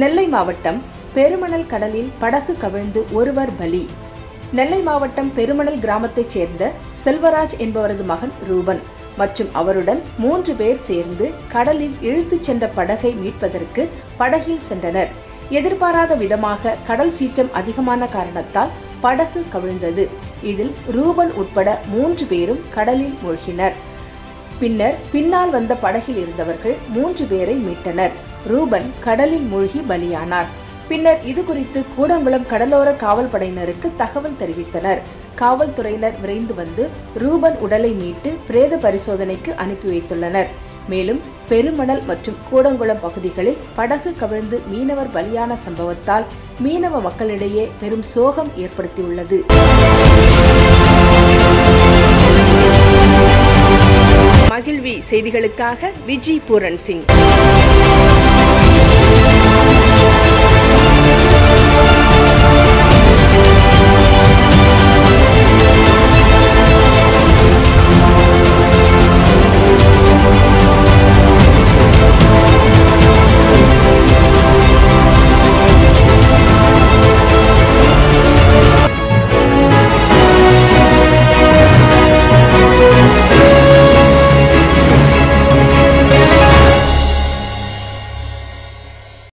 நெல்லை மாவட்டம் பெருமணல் கடலில் படகு கவிழ்ந்து ஒருவர் பலி. நெல்லை மாவட்டம் பெருமணல் கிராமத்தைச் சேர்ந்த செல்வராஜ் என்பவரது மகன் ரூபன் மற்றும் அவருடன் மூன்று பேர் சேர்ந்து கடலில் இழுத்துச் சென்ற படகை மீட்பதற்கு படகில் சென்றனர். எதிர்பாராத விதமாக கடல் சீற்றம் அதிகமான காரணத்தால் படகு கவிழ்ந்தது. இதில் ரூபன் உட்பட மூன்று பேரும் கடலில் மூழ்கினர். பின்னர் பின்னால் வந்த படகில் இருந்தவர்கள் மூன்று பேரை மீட்டனர். ரூபன் கடலில் மூழ்கி பலியானார். பின்னர் இது குறித்து கூடங்குளம் கடலோர காவல் படையினருக்கு தகவல் தெரிவித்தனர். காவல்துறையினர் விரைந்து வந்து ரூபன் உடலை மீட்டு பிரேத பரிசோதனைக்கு அனுப்பி வைத்துள்ளனர். மேலும் பெருமணல் மற்றும் கூடங்குளம் பகுதிகளில் படகு கவிழ்ந்து மீனவர் பலியான சம்பவத்தால் மீனவ மக்களிடையே பெரும் சோகம் ஏற்படுத்தியுள்ளது. செய்திகளுக்காக விஜி பூரன் சிங்.